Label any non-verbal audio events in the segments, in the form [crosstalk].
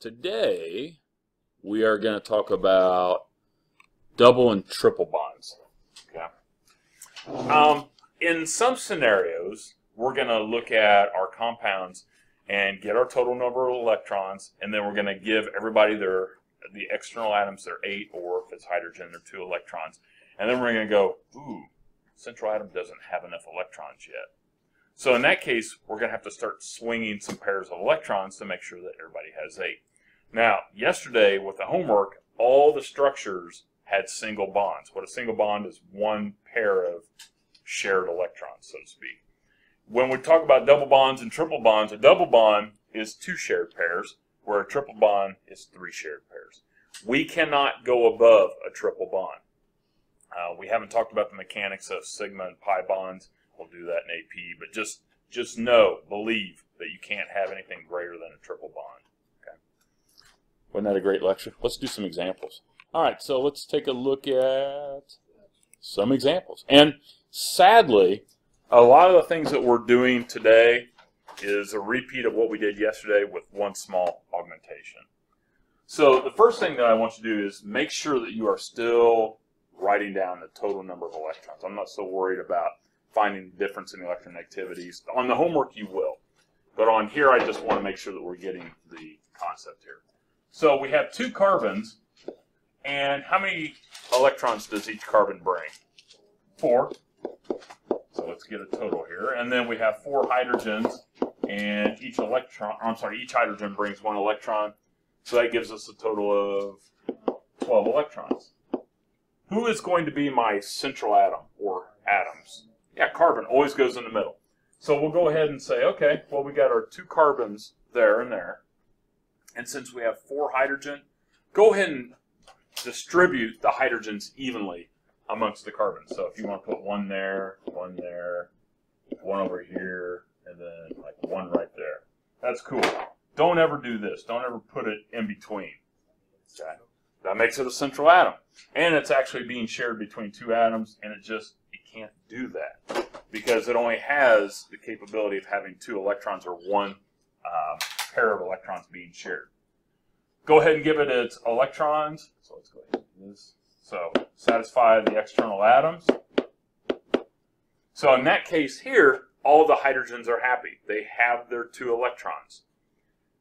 today we are going to talk about double and triple bonds. Okay. Um, in some scenarios, we're going to look at our compounds and get our total number of electrons, and then we're going to give everybody their the external atoms their eight, or if it's hydrogen, their two electrons, and then we're going to go, ooh, central atom doesn't have enough electrons yet. So in that case, we're going to have to start swinging some pairs of electrons to make sure that everybody has eight. Now, yesterday with the homework, all the structures had single bonds. What a single bond is one pair of shared electrons, so to speak. When we talk about double bonds and triple bonds, a double bond is two shared pairs, where a triple bond is three shared pairs. We cannot go above a triple bond. Uh, we haven't talked about the mechanics of sigma and pi bonds. We'll do that in AP, but just just know, believe that you can't have anything greater than a triple bond. Wasn't that a great lecture? Let's do some examples. All right, so let's take a look at some examples. And sadly, a lot of the things that we're doing today is a repeat of what we did yesterday with one small augmentation. So the first thing that I want you to do is make sure that you are still writing down the total number of electrons. I'm not so worried about finding the difference in electronegativities. On the homework, you will. But on here, I just want to make sure that we're getting the concept here. So we have two carbons, and how many electrons does each carbon bring? Four. So let's get a total here. And then we have four hydrogens, and each electron, I'm sorry, each hydrogen brings one electron. So that gives us a total of 12 electrons. Who is going to be my central atom or atoms? Yeah, carbon always goes in the middle. So we'll go ahead and say, okay, well, we got our two carbons there and there. And since we have four hydrogen, go ahead and distribute the hydrogens evenly amongst the carbons. So if you want to put one there, one there, one over here, and then like one right there. That's cool. Don't ever do this. Don't ever put it in between. Okay? That makes it a central atom. And it's actually being shared between two atoms, and it just it can't do that because it only has the capability of having two electrons or one um, pair of electrons being shared. Go ahead and give it its electrons. So let's go ahead and do this. So satisfy the external atoms. So in that case here, all the hydrogens are happy. They have their two electrons.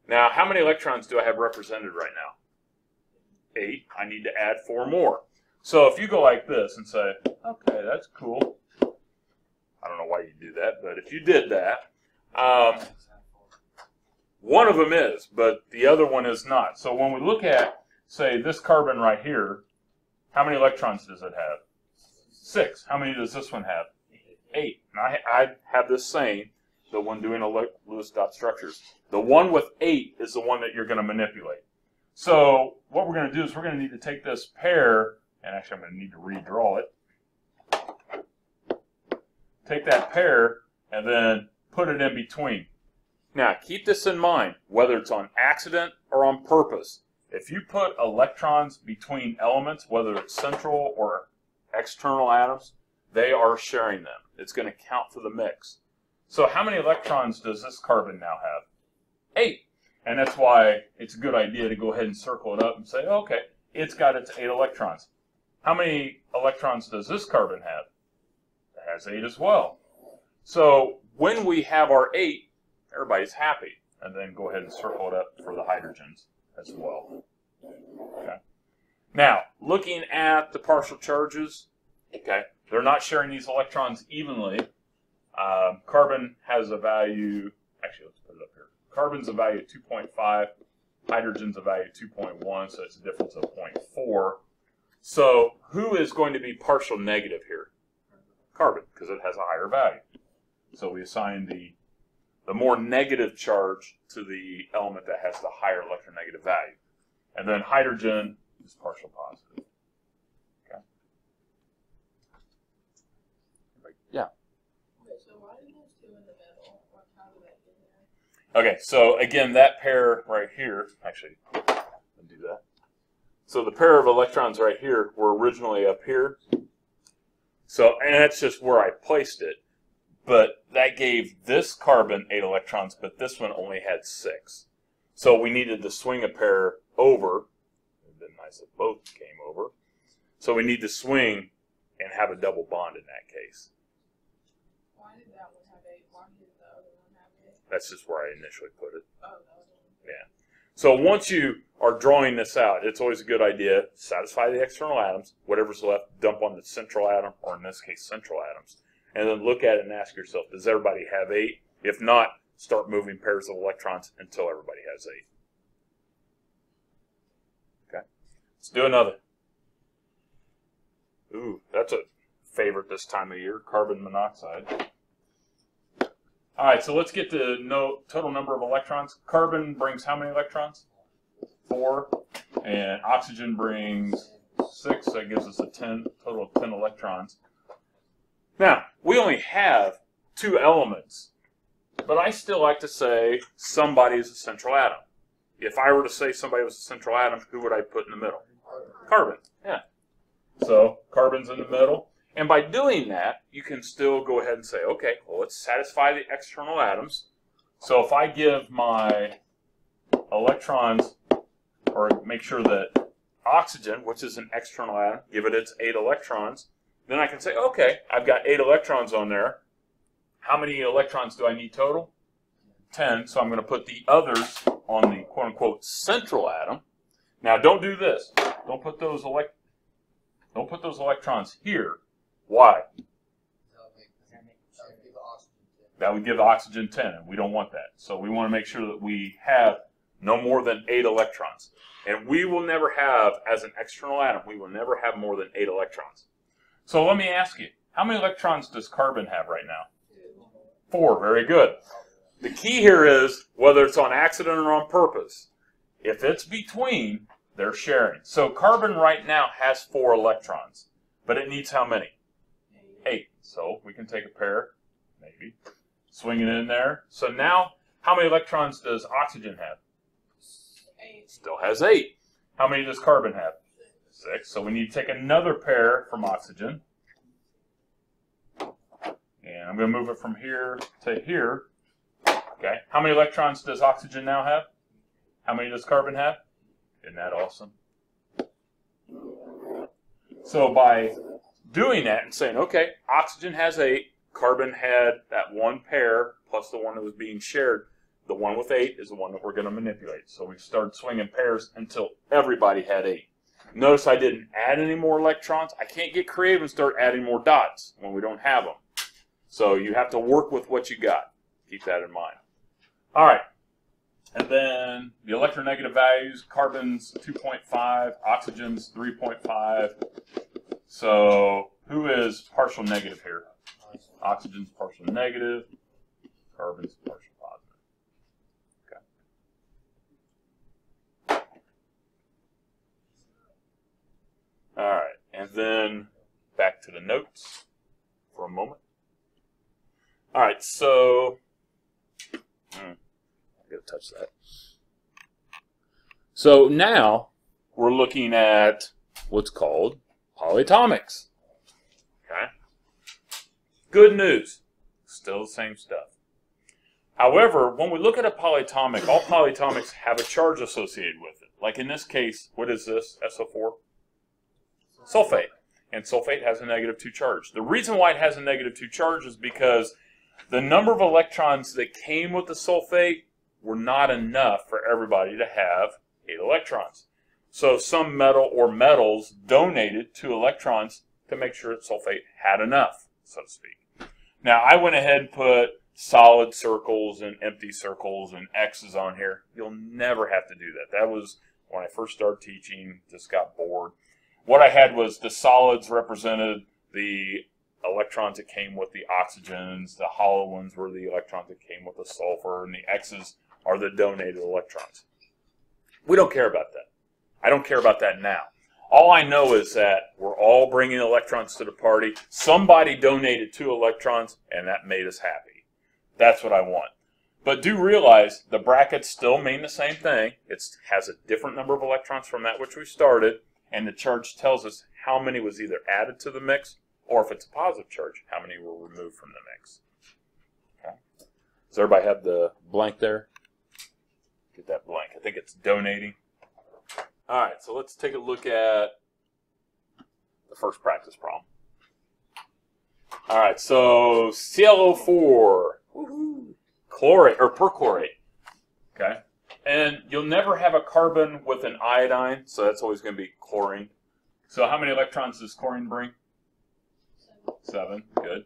Now, how many electrons do I have represented right now? Eight. I need to add four more. So if you go like this and say, okay, that's cool. I don't know why you do that, but if you did that, um, one of them is, but the other one is not. So when we look at, say, this carbon right here, how many electrons does it have? Six. How many does this one have? Eight. And I, I have this saying, the one doing a Lewis dot structures. The one with eight is the one that you're going to manipulate. So what we're going to do is we're going to need to take this pair, and actually I'm going to need to redraw it. Take that pair and then put it in between. Now keep this in mind, whether it's on accident or on purpose. If you put electrons between elements, whether it's central or external atoms, they are sharing them. It's going to count for the mix. So how many electrons does this carbon now have? Eight. And that's why it's a good idea to go ahead and circle it up and say, okay, it's got its eight electrons. How many electrons does this carbon have? It has eight as well. So when we have our eight, everybody's happy. And then go ahead and circle it up for the hydrogens as well. Okay. Now, looking at the partial charges, okay, they're not sharing these electrons evenly. Um, carbon has a value, actually, let's put it up here. Carbon's a value of 2.5, hydrogen's a value of 2.1, so it's a difference of 0.4. So who is going to be partial negative here? Carbon, because it has a higher value. So we assign the the more negative charge to the element that has the higher electronegative value. And then hydrogen is partial positive. Okay. Yeah. Okay, so again, that pair right here, actually, do that. So the pair of electrons right here were originally up here. So, and that's just where I placed it but that gave this carbon eight electrons, but this one only had six. So we needed to swing a pair over. It would have been nice if both came over. So we need to swing and have a double bond in that case. Why did that one have eight? Why did the other one have eight? That's just where I initially put it. Oh, one. So once you are drawing this out, it's always a good idea, satisfy the external atoms, whatever's left, dump on the central atom, or in this case, central atoms. And then look at it and ask yourself, does everybody have eight? If not, start moving pairs of electrons until everybody has eight. Okay, let's do another. Ooh, that's a favorite this time of year, carbon monoxide. All right, so let's get the no, total number of electrons. Carbon brings how many electrons? Four. And oxygen brings six. That gives us a 10, total of 10 electrons. Now, we only have two elements, but I still like to say somebody is a central atom. If I were to say somebody was a central atom, who would I put in the middle? Carbon, yeah. So, carbon's in the middle. And by doing that, you can still go ahead and say, okay, well, let's satisfy the external atoms. So if I give my electrons, or make sure that oxygen, which is an external atom, give it its eight electrons, then I can say, okay, I've got eight electrons on there. How many electrons do I need total? 10. So I'm going to put the others on the quote-unquote central atom. Now, don't do this. Don't put those elect don't put those electrons here. Why? That would give oxygen 10, and we don't want that. So we want to make sure that we have no more than 8 electrons. And we will never have, as an external atom, we will never have more than 8 electrons. So let me ask you, how many electrons does carbon have right now? 4, very good. The key here is whether it's on accident or on purpose. If it's between, they're sharing. So carbon right now has 4 electrons, but it needs how many? 8. So we can take a pair, maybe, swing it in there. So now, how many electrons does oxygen have? Eight. Still has 8. How many does carbon have? 6. So we need to take another pair from oxygen. And I'm going to move it from here to here. Okay. How many electrons does oxygen now have? How many does carbon have? Isn't that awesome? So by doing that and saying, okay, oxygen has eight, carbon had that one pair plus the one that was being shared. The one with eight is the one that we're going to manipulate. So we started swinging pairs until everybody had eight. Notice I didn't add any more electrons. I can't get creative and start adding more dots when we don't have them. So you have to work with what you got. Keep that in mind. All right. And then the electronegative values, carbon's 2.5, oxygen's 3.5. So who is partial negative here? Oxygen's partial negative, carbon's partial positive. Okay. All right, and then back to the notes for a moment. All right, so hmm, I gotta touch that. So now we're looking at what's called polyatomics. Okay. Good news. Still the same stuff. However, when we look at a polyatomic, all polyatomics have a charge associated with it. Like in this case, what is this? SO4? Sulfate. And sulfate has a negative 2 charge. The reason why it has a negative 2 charge is because the number of electrons that came with the sulfate were not enough for everybody to have 8 electrons. So some metal or metals donated two electrons to make sure that sulfate had enough, so to speak. Now I went ahead and put solid circles and empty circles and X's on here. You'll never have to do that. That was when I first started teaching, just got bored. What I had was the solids represented the electrons that came with the oxygens, the hollow ones were the electrons that came with the sulfur, and the X's are the donated electrons. We don't care about that. I don't care about that now. All I know is that we're all bringing electrons to the party. Somebody donated two electrons, and that made us happy. That's what I want. But do realize the brackets still mean the same thing. It has a different number of electrons from that which we started, and the charge tells us how many was either added to the mix, or if it's a positive charge, how many were removed from the mix. Okay. Does everybody have the blank there? get that blank. I think it's donating. All right, so let's take a look at the first practice problem. All right, so ClO4, chlorate or perchlorate. Okay, and you'll never have a carbon with an iodine, so that's always going to be chlorine. So how many electrons does chlorine bring? Seven. Good.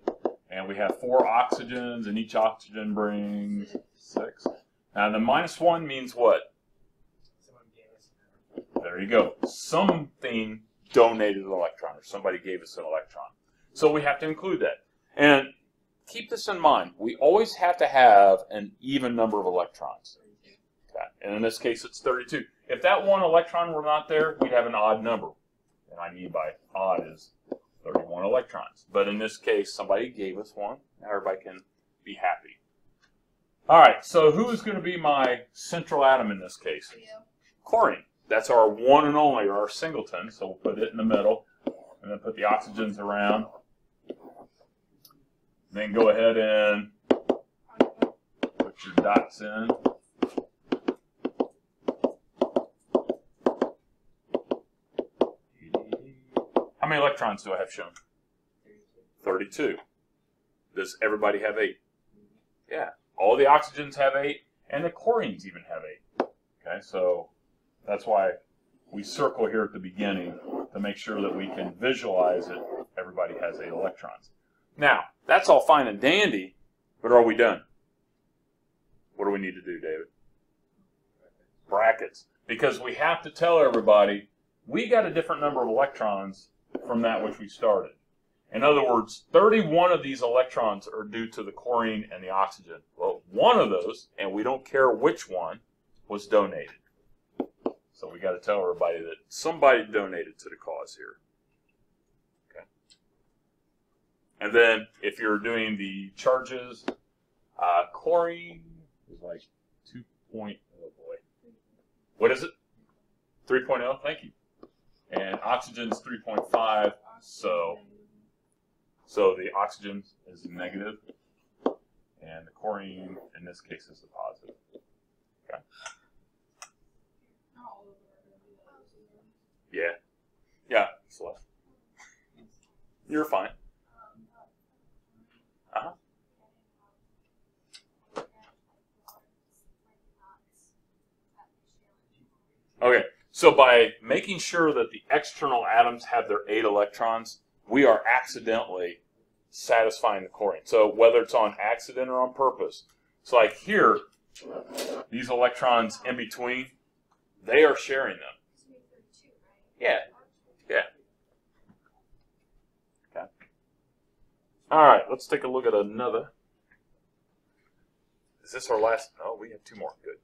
And we have four oxygens, and each oxygen brings six. Now the minus one means what? There you go. Something donated an electron, or somebody gave us an electron. So we have to include that. And keep this in mind. We always have to have an even number of electrons. Okay. And in this case, it's 32. If that one electron were not there, we'd have an odd number. And I mean by odd is 31 electrons. But in this case, somebody gave us one. Now everybody can be happy. All right, so who is going to be my central atom in this case? Chlorine. That's our one and only, or our singleton. So we'll put it in the middle, and then put the oxygens around. Then go ahead and put your dots in. How many electrons do I have shown? 32. Does everybody have eight? Yeah. All the oxygens have eight, and the chlorines even have eight. Okay, so that's why we circle here at the beginning to make sure that we can visualize it. Everybody has eight electrons. Now, that's all fine and dandy, but are we done? What do we need to do, David? Brackets. Because we have to tell everybody we got a different number of electrons from that which we started. In other words, 31 of these electrons are due to the chlorine and the oxygen. Well, one of those, and we don't care which one, was donated. So we got to tell everybody that somebody donated to the cause here. Okay. And then if you're doing the charges, uh, chlorine is like 2. Point, oh boy. What is it? 3.0, thank you. And oxygen's 3.5, so so the oxygen is negative, and the chlorine in this case is the positive. Okay. Yeah. Yeah, Celeste. You're fine. Uh-huh. Okay, so by making sure that the external atoms have their eight electrons, we are accidentally satisfying the chlorine. So whether it's on accident or on purpose. So like here, these electrons in between, they are sharing them. Yeah. Yeah. Okay. All right, let's take a look at another. Is this our last? Oh, we have two more. Good.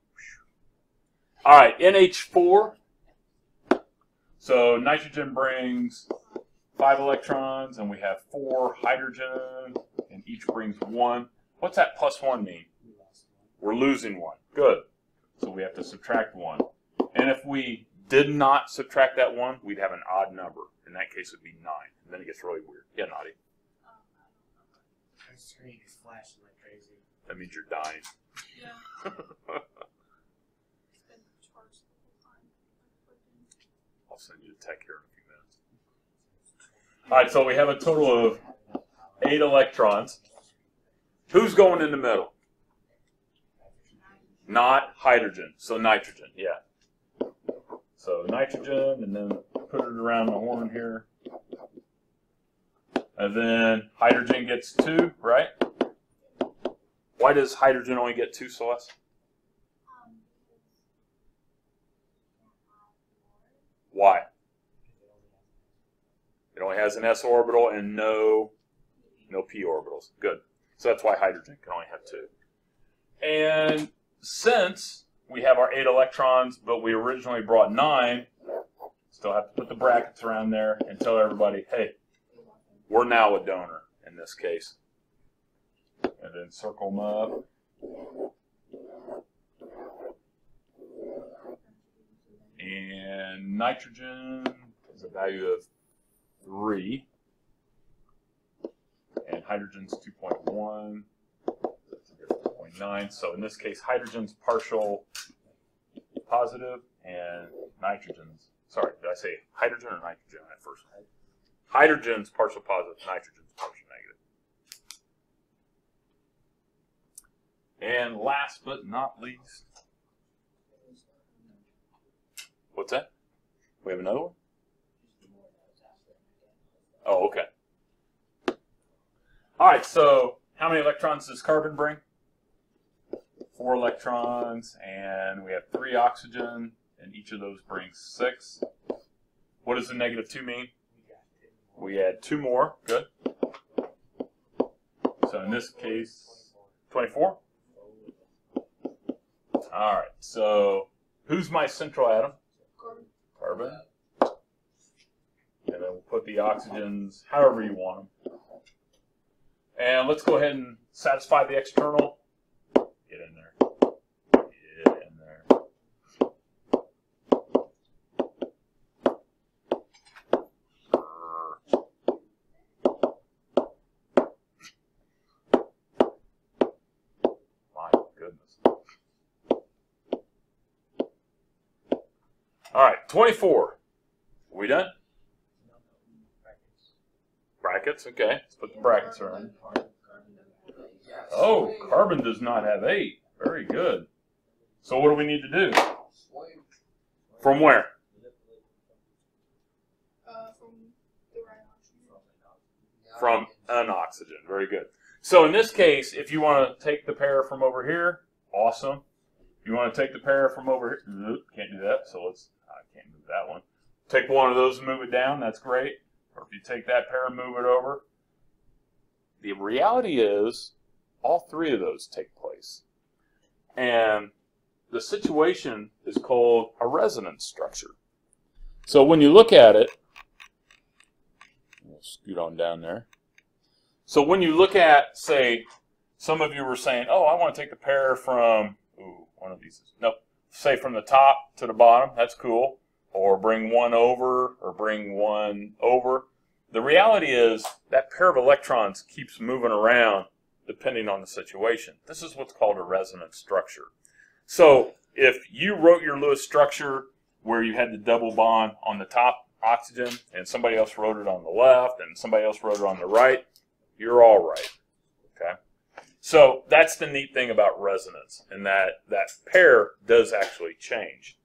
All right, NH4. So nitrogen brings five electrons, and we have four hydrogen, and each brings one. What's that plus one mean? We lost one. We're losing one. Good. So we have to subtract one. And if we did not subtract that one, we'd have an odd number. In that case, it would be nine. And then it gets really weird. Yeah, Naughty. Our screen is flashing like crazy. That means you're dying. Yeah, [laughs] it's been charged the whole time. I'll send you tech here in a few minutes. All right, so we have a total of eight electrons. Who's going in the middle? Not hydrogen, so nitrogen, yeah. So nitrogen, and then put it around the horn here. And then hydrogen gets two, right? Why does hydrogen only get two, Celeste? Why? It only has an s orbital and no no p orbitals. Good. So that's why hydrogen can only have two. And since we have our eight electrons, but we originally brought nine, still have to put the brackets around there and tell everybody, hey, we're now a donor in this case. And then circle them up. And nitrogen is a value of 3. And hydrogen's 2.1. That's a different 0.9. So in this case, hydrogen's partial positive, and nitrogen's. Sorry, did I say hydrogen or nitrogen at first? Hydrogen's partial positive, nitrogen's partial negative. And last but not least, what's that? We have another one? Oh, okay. All right, so how many electrons does carbon bring? Four electrons, and we have three oxygen, and each of those brings six. What does the negative two mean? We add two more. Good. So in this case, 24? All right, so who's my central atom? Carbon. And then we'll put the oxygens however you want them. And let's go ahead and satisfy the external. Get in there. Get in there. My goodness. All right, 24. We done? Brackets, okay. Let's put the brackets around. Oh, carbon does not have eight. Very good. So what do we need to do? From where? From an oxygen. Very good. So in this case, if you want to take the pair from over here, awesome. You want to take the pair from over here, can't do that. So let's, I can't move that one. Take one of those and move it down. That's great. Or if you take that pair and move it over. The reality is, all three of those take place. And the situation is called a resonance structure. So when you look at it, we'll scoot on down there. So when you look at, say, some of you were saying, oh, I want to take the pair from, ooh, one of these. Nope. Say from the top to the bottom. That's cool. Or bring one over, or bring one over. The reality is that pair of electrons keeps moving around depending on the situation. This is what's called a resonance structure. So if you wrote your Lewis structure where you had the double bond on the top oxygen and somebody else wrote it on the left and somebody else wrote it on the right, you're all right. So that's the neat thing about resonance and that that pair does actually change.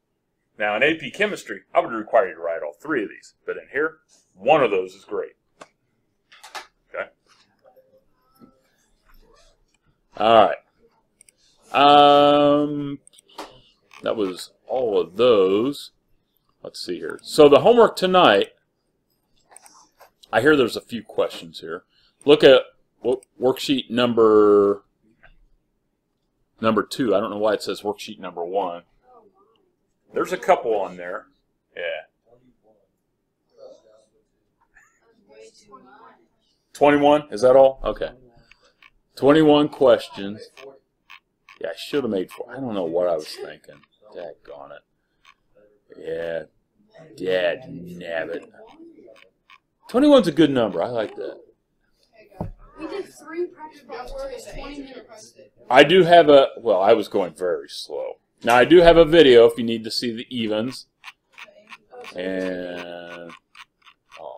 Now in AP chemistry, I would require you to write all three of these, but in here, one of those is great. Okay? All right. Um, that was all of those. Let's see here. So the homework tonight, I hear there's a few questions here. Look at worksheet number number two. I don't know why it says worksheet number one. There's a couple on there. Yeah. Way too much. 21? Is that all? Okay. 21 questions. Yeah, I should have made four. I don't know what I was thinking. Daggone it. Yeah. Dad nabbit. 21's a good number. I like that. Hey guys. We did three practice Don't problems worry, in the 20 minutes. I do have a, well, I was going very slow. Now, I do have a video if you need to see the evens. And, oh,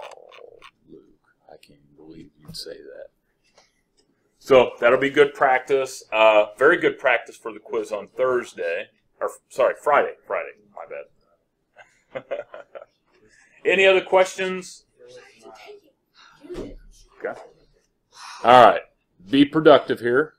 Luke, I can't believe you'd say that. So that'll be good practice. Uh, very good practice for the quiz on Thursday. Or, sorry, Friday. Friday. My bad. [laughs] Any other questions? Okay. All right. Be productive here.